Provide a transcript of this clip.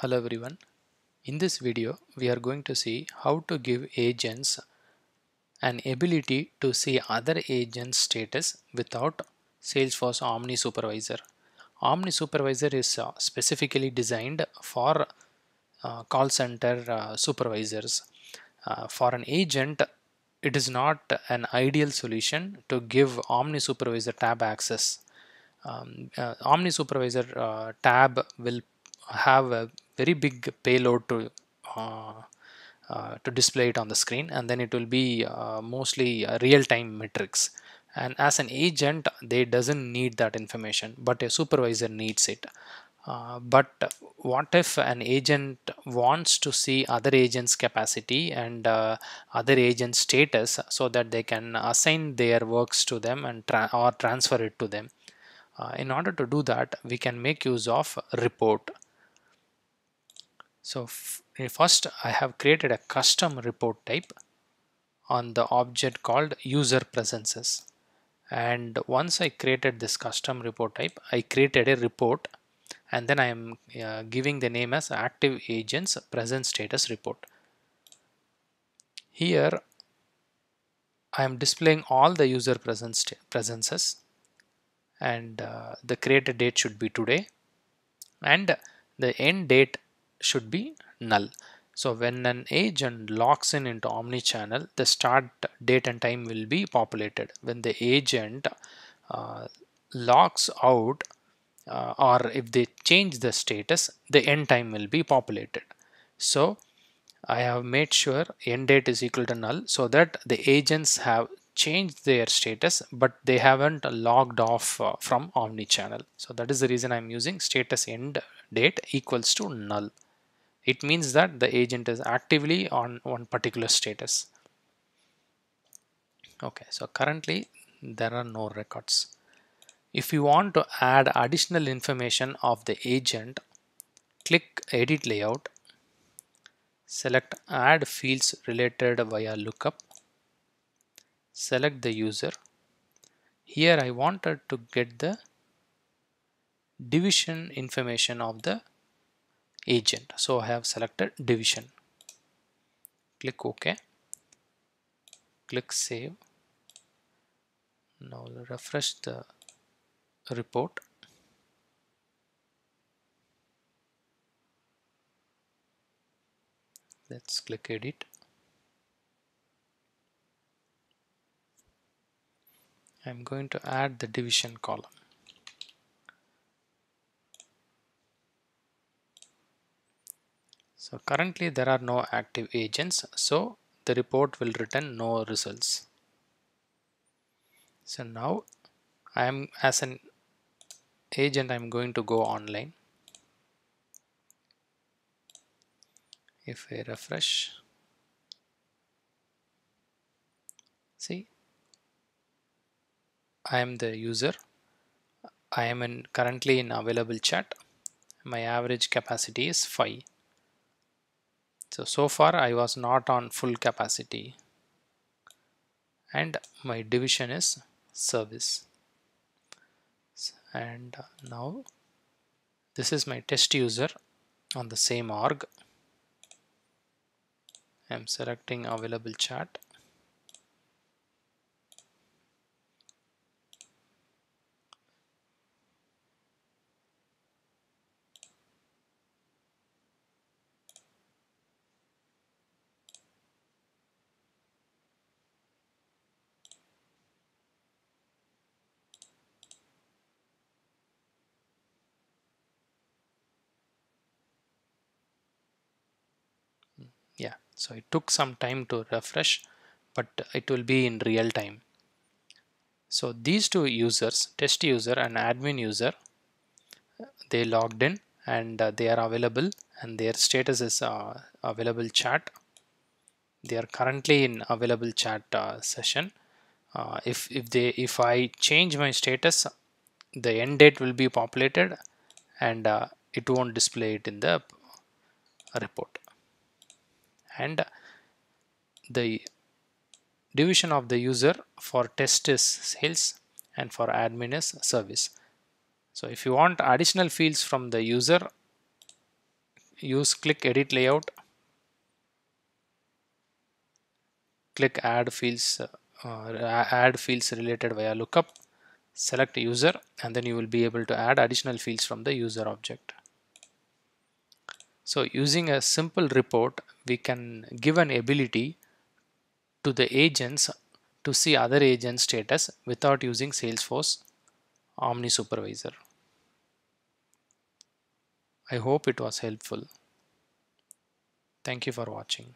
Hello everyone. In this video we are going to see how to give agents an ability to see other agents status without Salesforce Omni Supervisor. Omni Supervisor is uh, specifically designed for uh, call center uh, supervisors. Uh, for an agent it is not an ideal solution to give Omni Supervisor tab access. Um, uh, Omni Supervisor uh, tab will have a very big payload to uh, uh, to display it on the screen and then it will be uh, mostly real-time metrics. And as an agent they doesn't need that information but a supervisor needs it. Uh, but what if an agent wants to see other agents capacity and uh, other agent status so that they can assign their works to them and tra or transfer it to them? Uh, in order to do that we can make use of report so eh, first I have created a custom report type on the object called user presences. And once I created this custom report type I created a report and then I am uh, giving the name as active agents present status report. Here I am displaying all the user presence presences and uh, the created date should be today. And the end date should be null. So when an agent logs in into omnichannel, the start date and time will be populated. When the agent uh, logs out uh, or if they change the status, the end time will be populated. So I have made sure end date is equal to null so that the agents have changed their status but they haven't logged off uh, from omnichannel. So that is the reason I'm using status end date equals to null it means that the agent is actively on one particular status. Okay so currently there are no records. If you want to add additional information of the agent click edit layout select add fields related via lookup select the user. Here I wanted to get the division information of the agent. So I have selected division. Click OK. Click save. Now refresh the report. Let's click edit. I'm going to add the division column So currently there are no active agents so the report will return no results. So now I am as an agent I'm going to go online. If I refresh see I am the user I am in currently in available chat my average capacity is 5 so so far I was not on full capacity. And my division is service. And now this is my test user on the same org. I'm selecting available chat yeah. So it took some time to refresh but it will be in real time. So these two users test user and admin user they logged in and uh, they are available and their status is uh, available chat. They are currently in available chat uh, session. Uh, if if they if I change my status the end date will be populated and uh, it won't display it in the report and the division of the user for test is sales and for admin is service. So if you want additional fields from the user use click edit layout click add fields uh, add fields related via lookup select user and then you will be able to add additional fields from the user object so using a simple report we can give an ability to the agents to see other agent status without using Salesforce Omni Supervisor. I hope it was helpful. Thank you for watching.